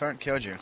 Turret killed you.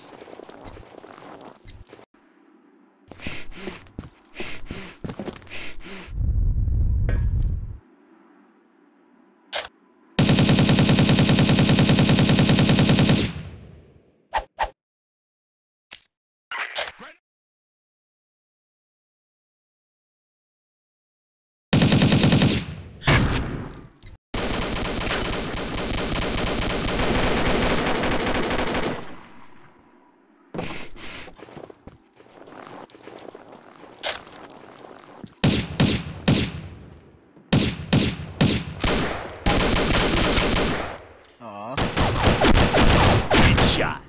shot.